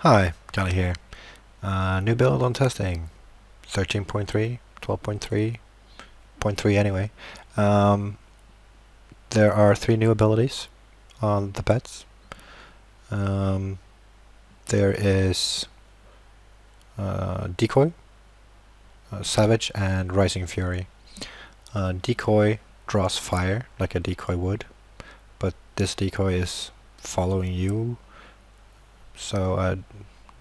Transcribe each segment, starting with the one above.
Hi, Kalle here. Uh, new build on testing. 13.3, 12.3, 0.3 anyway. Um, there are three new abilities on the pets. Um, there is uh, Decoy, uh, Savage and Rising Fury. Uh, decoy draws fire like a decoy would, but this decoy is following you so uh,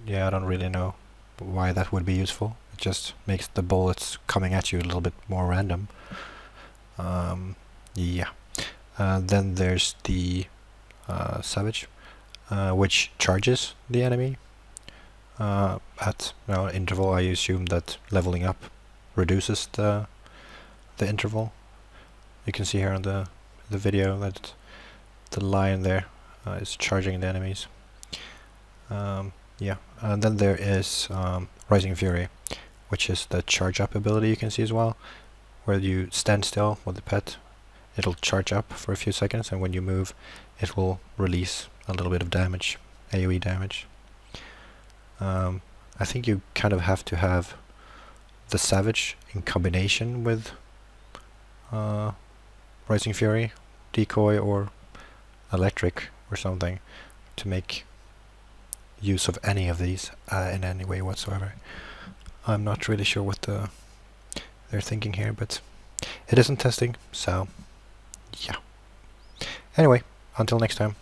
yeah I don't really know why that would be useful. It just makes the bullets coming at you a little bit more random. Um, yeah. Uh, then there's the uh, Savage uh, which charges the enemy. Uh, at you know, interval I assume that leveling up reduces the the interval. You can see here on the the video that the lion there is charging the enemies um, yeah, and then there is um, Rising Fury, which is the charge up ability you can see as well, where you stand still with the pet, it'll charge up for a few seconds, and when you move, it will release a little bit of damage, AoE damage. Um, I think you kind of have to have the Savage in combination with uh, Rising Fury, Decoy, or Electric or something to make use of any of these uh, in any way whatsoever. I'm not really sure what the they're thinking here, but it isn't testing, so yeah. Anyway, until next time.